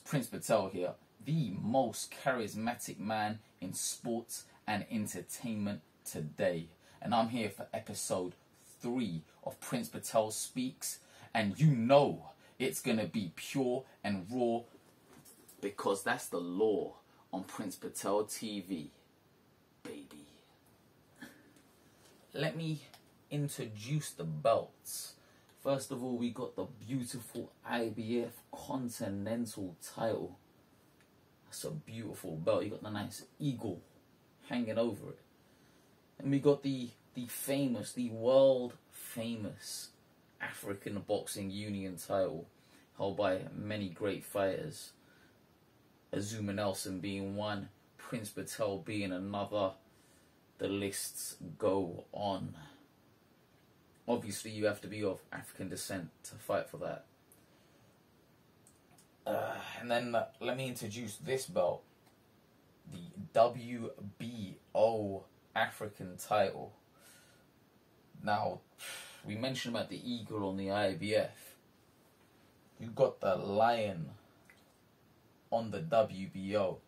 Prince Patel here, the most charismatic man in sports and entertainment today. And I'm here for episode three of Prince Patel Speaks. And you know it's gonna be pure and raw because that's the law on Prince Patel TV, baby. Let me introduce the belts. First of all, we got the beautiful IBF Continental title. That's a beautiful belt. You got the nice eagle hanging over it. And we got the the famous, the world famous African Boxing Union title held by many great fighters. Azuma Nelson being one, Prince Patel being another. The lists go on. Obviously, you have to be of African descent to fight for that. Uh, and then uh, let me introduce this belt the WBO African title. Now, we mentioned about the eagle on the IBF. You got the lion on the WBO.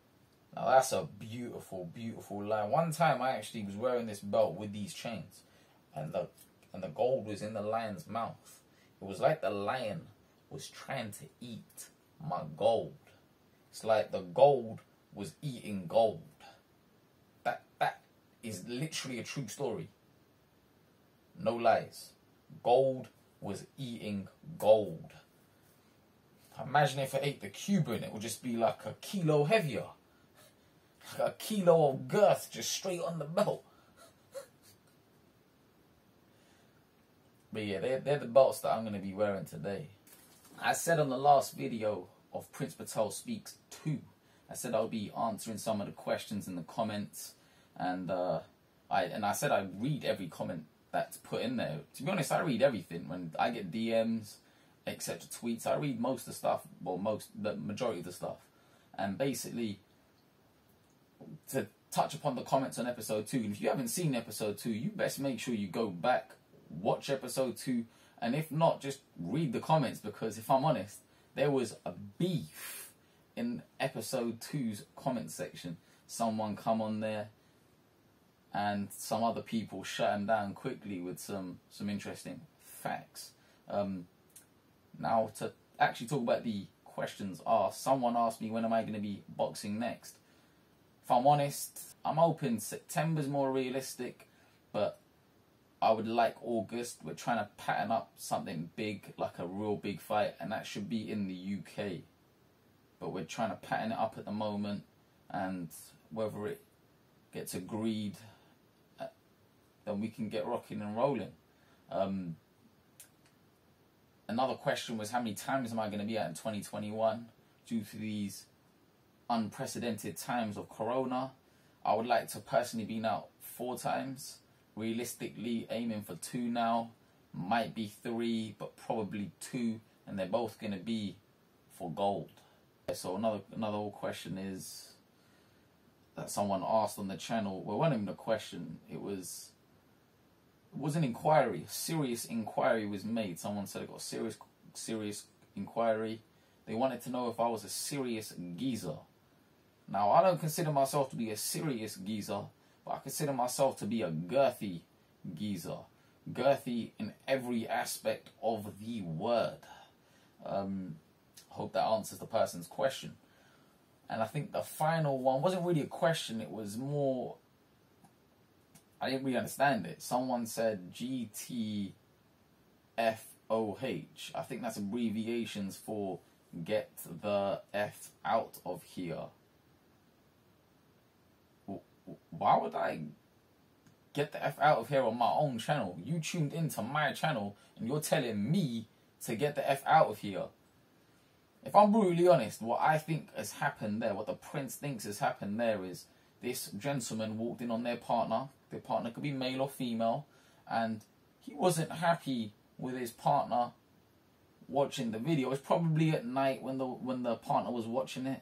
Now that's a beautiful, beautiful lion. One time I actually was wearing this belt with these chains, and the and the gold was in the lion's mouth. It was like the lion was trying to eat my gold. It's like the gold was eating gold. That that is literally a true story. No lies. Gold was eating gold. Imagine if it ate the Cuban, it would just be like a kilo heavier. Like a kilo of girth just straight on the belt. But yeah, they're, they're the belts that I'm going to be wearing today. I said on the last video of Prince Patel Speaks 2, I said I'll be answering some of the questions in the comments. And uh, I and I said I read every comment that's put in there. To be honest, I read everything. When I get DMs, etc., tweets, I read most of the stuff, well, most, the majority of the stuff. And basically, to touch upon the comments on episode 2, and if you haven't seen episode 2, you best make sure you go back watch episode two, and if not, just read the comments because if I'm honest, there was a beef in episode two's comment section. Someone come on there, and some other people shut him down quickly with some some interesting facts. Um, now to actually talk about the questions asked, someone asked me when am I going to be boxing next. If I'm honest, I'm hoping September's more realistic, but I would like August. We're trying to pattern up something big, like a real big fight, and that should be in the UK. But we're trying to pattern it up at the moment, and whether it gets agreed, uh, then we can get rocking and rolling. Um, another question was how many times am I going to be at in 2021 due to these unprecedented times of Corona? I would like to personally be out four times realistically aiming for two now. Might be three, but probably two, and they're both going to be for gold. So another another question is that someone asked on the channel. Well, it wasn't even a question. It was it was an inquiry. Serious inquiry was made. Someone said I got serious serious inquiry. They wanted to know if I was a serious geezer. Now I don't consider myself to be a serious geezer but I consider myself to be a girthy geezer. Girthy in every aspect of the word. Um, hope that answers the person's question. And I think the final one wasn't really a question, it was more. I didn't really understand it. Someone said GTFOH. I think that's abbreviations for get the F out of here why would I get the F out of here on my own channel? You tuned into my channel and you're telling me to get the F out of here. If I'm brutally honest, what I think has happened there, what the prince thinks has happened there is this gentleman walked in on their partner. Their partner could be male or female, and he wasn't happy with his partner watching the video. It was probably at night when the when the partner was watching it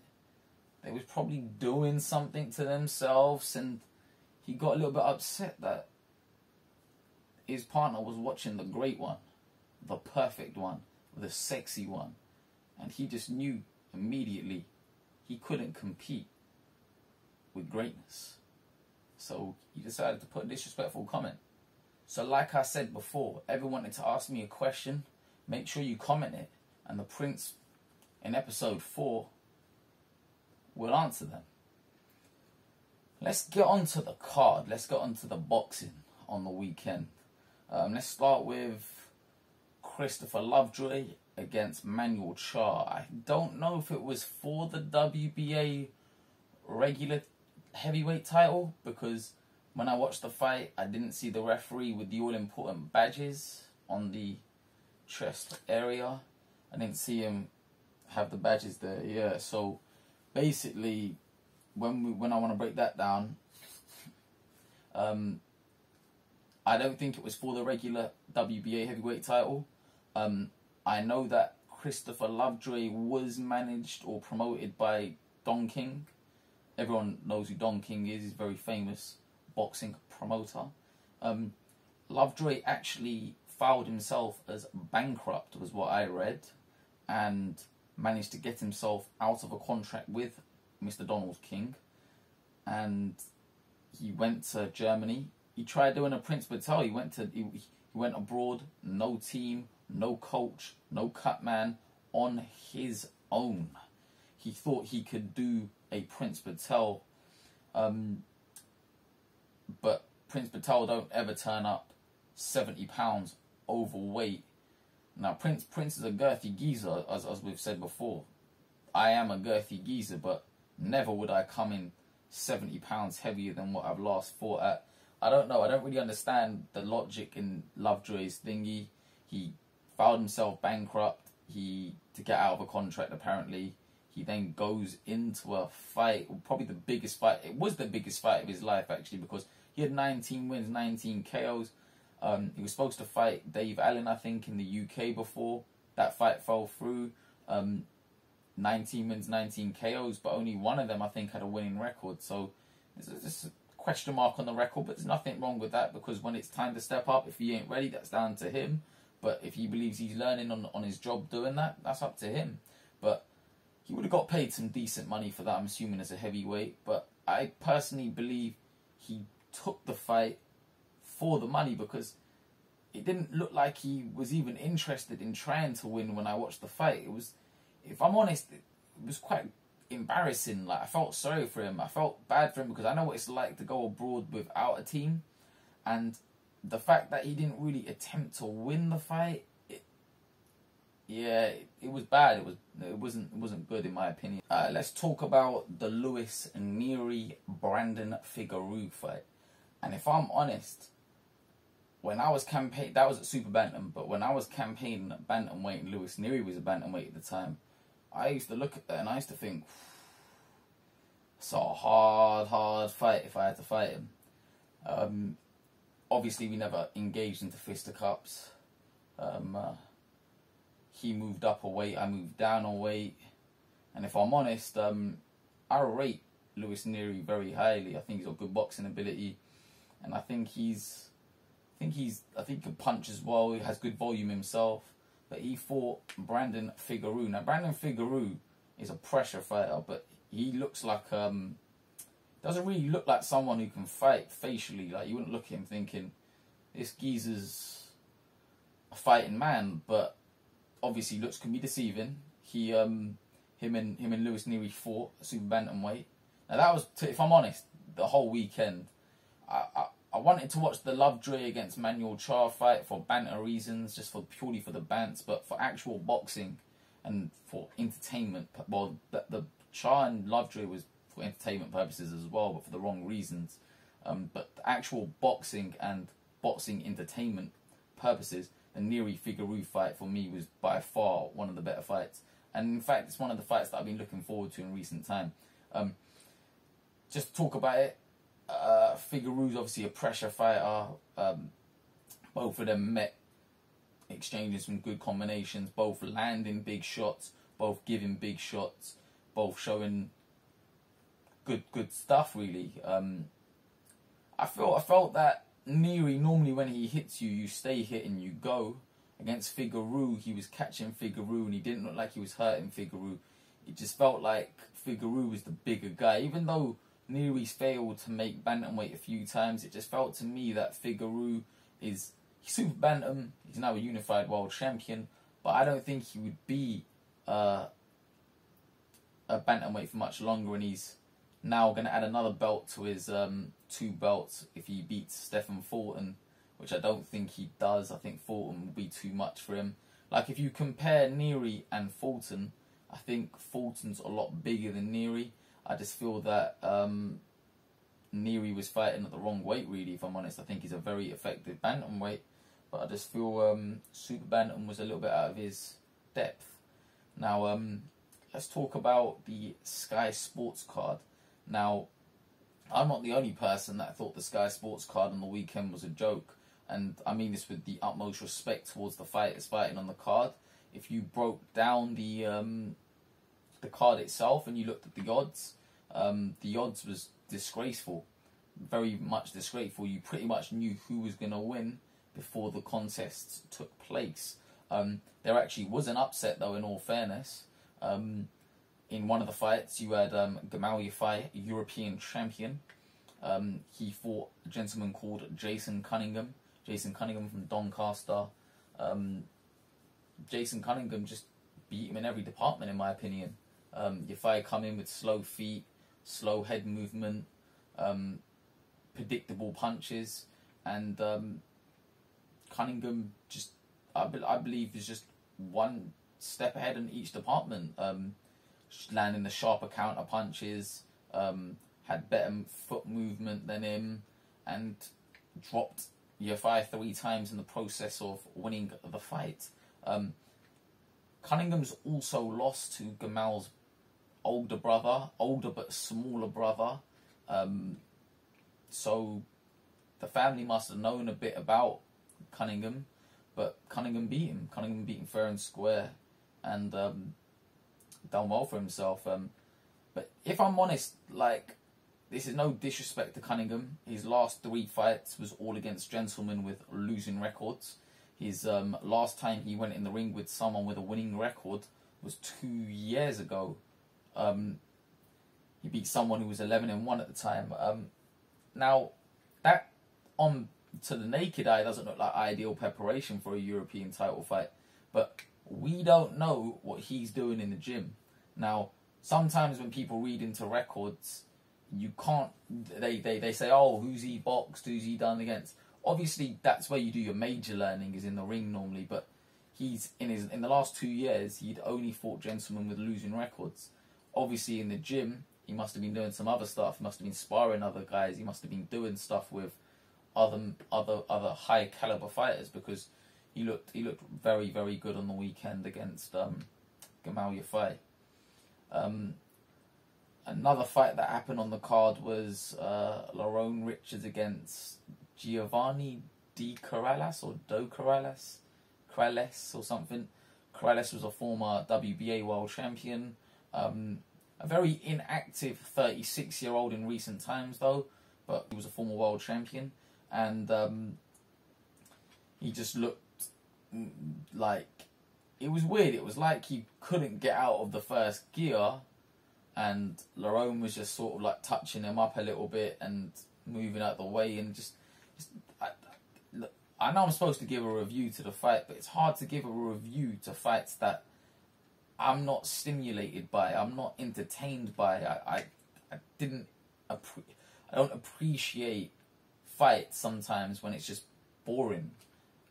they was probably doing something to themselves and he got a little bit upset that his partner was watching the great one, the perfect one, the sexy one. And he just knew immediately he couldn't compete with greatness. So he decided to put a disrespectful comment. So, like I said before, everyone wanted to ask me a question. Make sure you comment it, and the Prince in episode 4 will answer them. Let's get on to the card. Let's get on to the boxing on the weekend. Um, let's start with Christopher Lovejoy against Manuel Charr. I don't know if it was for the WBA regular heavyweight title because when I watched the fight, I didn't see the referee with the all important badges on the chest area. I didn't see him have the badges there. Yeah, so basically, when we when I want to break that down, um, I don't think it was for the regular WBA heavyweight title. Um, I know that Christopher Lovejoy was managed or promoted by Don King. Everyone knows who Don King is. He's a very famous boxing promoter. Um, Lovejoy actually filed himself as bankrupt, was what I read, and managed to get himself out of a contract with Mr. Donald King. And he went to Germany. He tried doing a Prince Patel. He went to he, he went abroad, no team, no coach, no cut man, on his own. He thought he could do a Prince Patel, um, but Prince Patel don't ever turn up seventy pounds overweight. Now Prince Prince is a girthy geezer, as as we've said before. I am a girthy geezer, but never would I come in seventy pounds heavier than what I've last fought at. I don't know. I don't really understand the logic in Lovejoy's thingy. He filed himself bankrupt. He to get out of a contract apparently. He then goes into a fight, probably the biggest fight. It was the biggest fight of his life actually because he had 19 wins, 19 KOs. Um, he was supposed to fight Dave Allen, I think, in the UK before. That fight fell through. Um, 19 wins, 19 KOs, but only one of them, I think, had a winning record. So there's a question mark on the record, but there's nothing wrong with that because when it's time to step up, if he ain't ready, that's down to him. But if he believes he's learning on, on his job doing that, that's up to him. But he would have got paid some decent money for that, I'm assuming, as a heavyweight. But I personally believe he took the fight for the money because it didn't look like he was even interested in trying to win when I watched the fight. It was, if I'm honest, it was quite embarrassing. Like I felt sorry for him. I felt bad for him because I know what it's like to go abroad without a team, and the fact that he didn't really attempt to win the fight, it, yeah, it, it, was bad. It was it wasn't it wasn't good in my opinion. Uh, let's talk about the Luis Nery Brandon Figueroa fight, and if I'm honest. When I was campaign, that was at Super Bantam, but when I was campaigning at Bantamweight and Luis Nery was a Bantamweight at the time, I used to look at that and I used to think, it's a hard, hard fight if I had to fight him. Um, obviously, we never engaged into fisticuffs. Um, uh, he moved up a weight, I moved down a weight. And if I'm honest, um, I rate Luis Nery very highly. I think he's got good boxing ability, and I think he's, think he's, I think he can punch as well. He has good volume himself but he fought Brandon Figueroa. Now Brandon Figueroa is a pressure fighter, but he looks like um doesn't really look like someone who can fight facially. Like you wouldn't look at him thinking this geezer's a fighting man, but obviously looks can be deceiving. He um him and him and Luis Nery fought super bantamweight. Now that was, if I'm honest, the whole weekend. I I wanted to watch the Lovejoy against Manuel Charr fight for banter reasons, just for purely for the bants, but for actual boxing and for entertainment. Well, the, the Charr and Lovejoy was for entertainment purposes as well, but for the wrong reasons. Um, but actual boxing and boxing entertainment purposes, the Nery Figueroa fight for me was by far one of the better fights. And in fact, it's one of the fights that I've been looking forward to in recent time. Um, just talk about it, uh, Figueroa's obviously a pressure fighter. Um, both of them met, exchanging some good combinations, both landing big shots, both giving big shots, both showing good good stuff. Really, um, I felt I felt that Nery normally when he hits you, you stay hitting, you go. Against Figueroa, he was catching Figueroa, and he didn't look like he was hurting Figueroa. it just felt like Figueroa was the bigger guy. Even though Nery's failed to make bantamweight a few times, it just felt to me that Figueroa is super bantam. He's now a unified world champion, but I don't think he would be uh, a bantamweight for much longer, and he's now going to add another belt to his um, two belts if he beats Stephen Fulton, which I don't think he does. I think Fulton will be too much for him. Like if you compare Nery and Fulton, I think Fulton's a lot bigger than Nery. I just feel that um, was fighting at the wrong weight, really, if I'm honest. I think he's a very effective bantamweight, but I just feel um, Super Bantam was a little bit out of his depth. Now, um, let's talk about the Sky Sports card. Now, I'm not the only person that thought the Sky Sports card on the weekend was a joke, and I mean this with the utmost respect towards the fighters fighting on the card. If you broke down the um, the card itself and you looked at the odds, um, the odds was disgraceful, very much disgraceful. You pretty much knew who was going to win before the contest took place. Um, there actually was an upset though, in all fairness. Um, in one of the fights, you had um, Gamal Yafai, European champion. Um, he fought a gentleman called Jason Cunningham. Jason Cunningham from Doncaster. Um, Jason Cunningham just beat him in every department, in my opinion. Um, Yafai come in with slow feet, slow head movement, um, predictable punches, and um, Cunningham just, I, be- I believe, is just one step ahead in each department. Um, landing the sharper counter punches, um, had better foot movement than him, and dropped Yafai three times in the process of winning the fight. Um, Cunningham's also lost to Gamal's older brother, older but smaller brother. Um, so the family must have known a bit about Cunningham, but Cunningham beat him. Cunningham beat him fair and square, and um, done well for himself. Um, but if I'm honest, like this is no disrespect to Cunningham. His last three fights was all against gentlemen with losing records. His um, last time he went in the ring with someone with a winning record was two years ago. Um, he beat someone who was 11 and 1 at the time. Um, now, that on to the naked eye doesn't look like ideal preparation for a European title fight, but we don't know what he's doing in the gym. Now, sometimes when people read into records, you can't. They, they, they say, oh, who's he boxed? Who's he done against? Obviously, that's where you do your major learning is in the ring normally. But he's in his in the last two years, he'd only fought gentlemen with losing records. Obviously, in the gym, he must have been doing some other stuff. He must have been sparring other guys. He must have been doing stuff with other other other high caliber fighters because he looked he looked very very good on the weekend against um, Gamal Yafai. Um, another fight that happened on the card was uh, Lerrone Richards against Giovanni Di Corrales or Do Corrales, Corrales or something. Corrales was a former WBA world champion. Um, a very inactive 36 year old in recent times, though, but he was a former world champion. And um, he just looked like it was weird. It was like he couldn't get out of the first gear, and Lerrone was just sort of like touching him up a little bit and moving out the way, and just, just I, I know I'm supposed to give a review to the fight, but it's hard to give a review to fights that I'm not stimulated by, I'm not entertained by. I, I, I didn't, I don't appreciate fights sometimes when it's just boring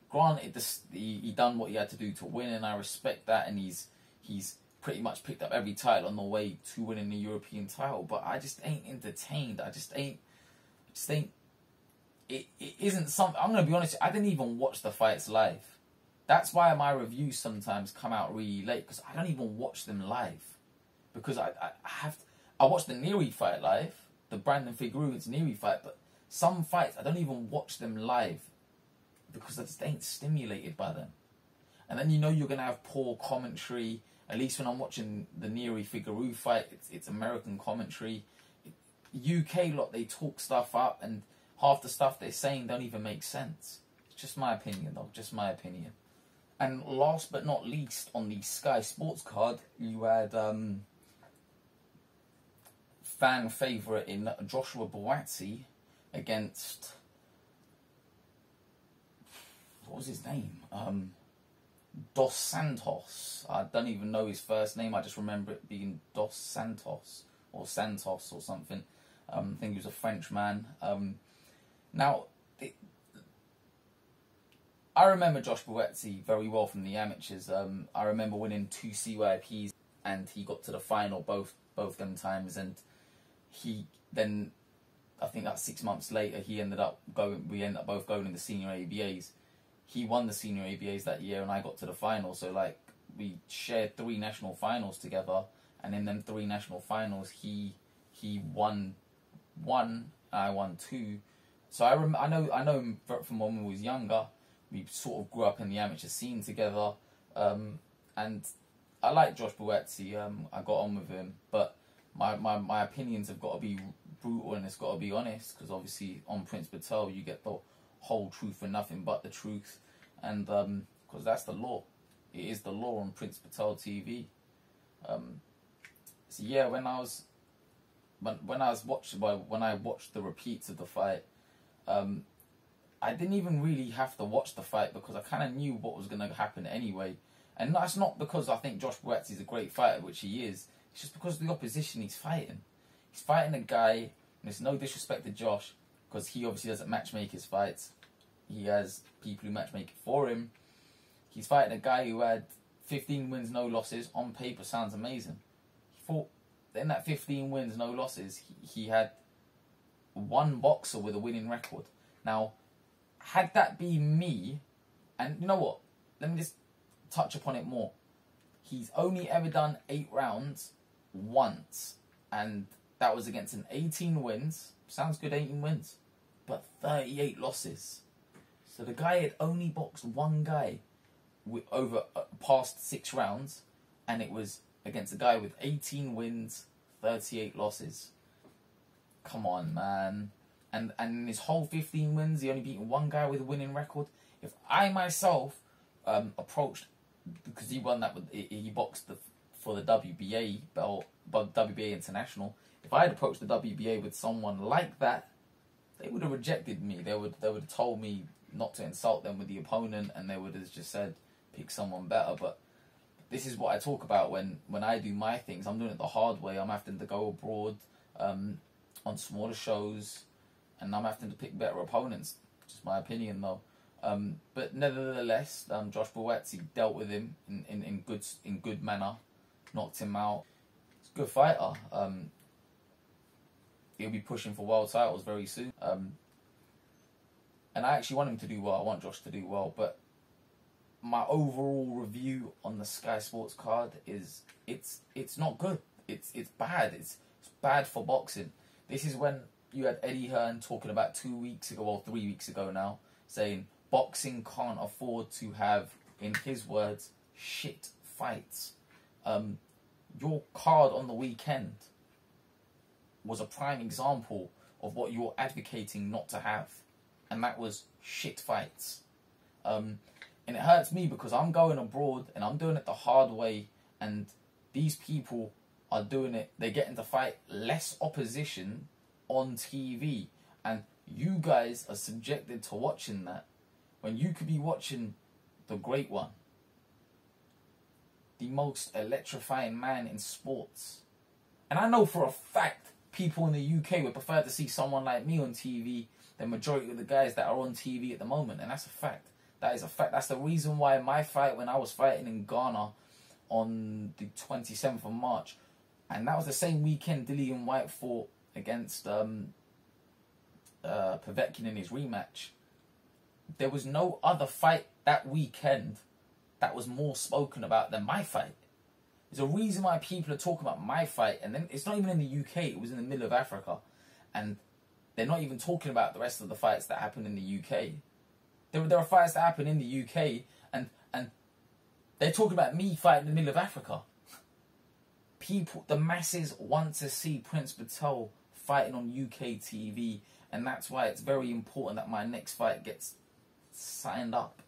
granted, this, he, he done what he had to do to win, and I respect that. And he's he's pretty much picked up every title on the way to winning the European title. But I just ain't entertained. I just ain't. I just ain't. It, it isn't something. I'm gonna be honest. I didn't even watch the fights live. That's why my reviews sometimes come out really late because I don't even watch them live. Because I, I, I have I watched the Nery fight live, the Brandon Figueroa's Nery fight, but some fights I don't even watch them live because I just ain't stimulated by them. And then you know you're gonna have poor commentary. At least when I'm watching the Nery Figueroa fight, it's, it's American commentary. UK lot they talk stuff up, and half the stuff they're saying don't even make sense. It's just my opinion, though. Just my opinion. And last but not least, on the Sky Sports card, you had um, fan favourite in Joshua Buatsi against what was his name? Um, Dos Santos. I don't even know his first name. I just remember it being Dos Santos or Santos or something. Um, I think he was a French man. Um, now, I remember Josh Buatsi very well from the amateurs. Um, I remember winning two CYPs, and he got to the final both both them times. And he then, I think that six months later, he ended up going. We ended up both going in the senior ABAs. He won the senior ABAs that year, and I got to the final. So like we shared three national finals together, and in them three national finals, he he won one, I won two. So I rem- I know I know him from when we was younger. We sort of grew up in the amateur scene together, um, and I like Josh Buatsi. Um, I got on with him, but my, my, my opinions have got to be brutal and it's got to be honest because obviously on Prince Patel you get the whole truth and nothing but the truth, and because um, that's the law. It is the law on Prince Patel TV. Um, so yeah, when I was when when I was watching when I watched the repeats of the fight, um, I didn't even really have to watch the fight because I kind of knew what was going to happen anyway. And that's not because I think Josh Buatsi is a great fighter, which he is. It's just because of the opposition he's fighting. He's fighting a guy, and it's no disrespect to Josh, because he obviously doesn't matchmake his fights. He has people who matchmake it for him. He's fighting a guy who had 15 wins, no losses. On paper, sounds amazing. He fought in that 15 wins, no losses. He, he had one boxer with a winning record. Now, had that been me, and you know what? Let me just touch upon it more. He's only ever done eight rounds once, and that was against an 18 wins. Sounds good, 18 wins, but 38 losses. So the guy had only boxed one guy with over uh, past six rounds, and it was against a guy with 18 wins, 38 losses. Come on, man. And and his whole 15 wins, he only beaten one guy with a winning record. If I myself um, approached, because he won that, he boxed the, for the WBA belt, but WBA International. If I had approached the WBA with someone like that, they would have rejected me. They would they would have told me not to insult them with the opponent, and they would have just said pick someone better. But this is what I talk about when when I do my things. I'm doing it the hard way. I'm having to go abroad um, on smaller shows, and I'm having to pick better opponents. Just my opinion, though. Um, but nevertheless, um, Josh Buatsi dealt with him in, in, in good in good manner, knocked him out. He's a good fighter. Um, he'll be pushing for world titles very soon. Um, and I actually want him to do well. I want Josh to do well, but my overall review on the Sky Sports card is it's it's not good. It's it's bad. It's it's bad for boxing. This is when you had Eddie Hearn talking about two weeks ago or three weeks ago now, saying boxing can't afford to have, in his words, shit fights. Um, your card on the weekend was a prime example of what you're advocating not to have, and that was shit fights. Um, and it hurts me because I'm going abroad and I'm doing it the hard way, and these people are doing it. They're getting to fight less opposition on TV, and you guys are subjected to watching that when you could be watching the great one, the most electrifying man in sports. And I know for a fact people in the UK would prefer to see someone like me on TV than majority of the guys that are on TV at the moment, and that's a fact. That is a fact. That's the reason why my fight when I was fighting in Ghana on the 27th of March, and that was the same weekend Dillian Whyte fought against um, uh, Povetkin in his rematch. There was no other fight that weekend that was more spoken about than my fight. There's a reason why people are talking about my fight, and then it's not even in the UK. It was in the middle of Africa, and they're not even talking about the rest of the fights that happened in the UK. There, there are fights that happen in the UK, and and they're talking about me fighting in the middle of Africa. People, the masses want to see Prince Patel fighting on UK TV, and that's why it's very important that my next fight gets signed up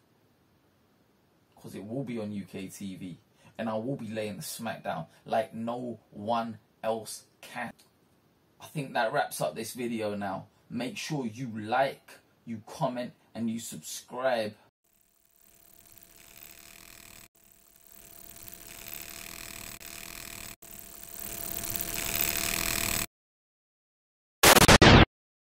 because it will be on UK TV, and I will be laying the smackdown like no one else can. I think that wraps up this video now. Make sure you like, you comment, and you subscribe